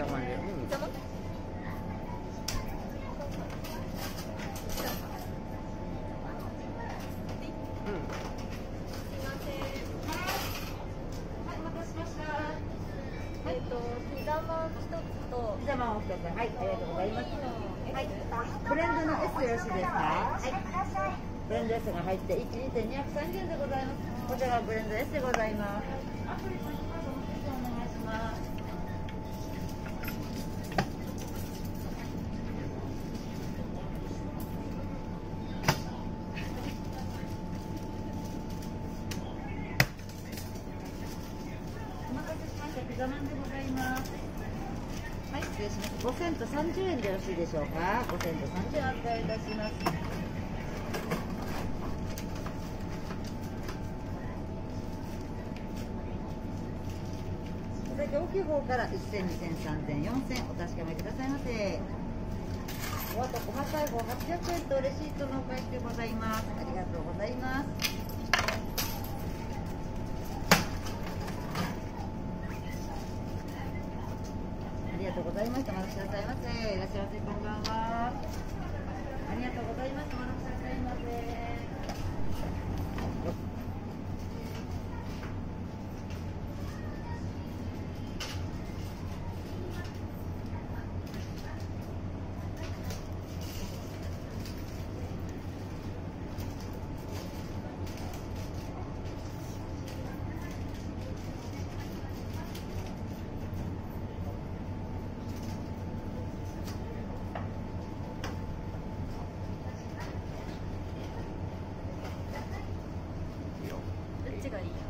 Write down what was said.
で、うん、じゃあえっ、と、ピザマン一つと。ピザマンを一つはい。ありがとうござい。ますはい。ブレンドの S よろしいですか？はい。ブレンド S が入って1、2.230円でございます。こちらがブレンド S でございますアプリお願いしますお待たせしましたピザマンでございます。はい失礼します。5セント30円でよろしいでしょうか？5セント30円お預かりいたします。お先大きい方から1千2千3千4千お確かめくださいませ。お後細かい方800円とレシートのお返しでございますありがとうございますありがとうございました。お待ちくださいませ。いらっしゃいませ。こんばんは。ありがとうございます。お待ちくださいませ。どっ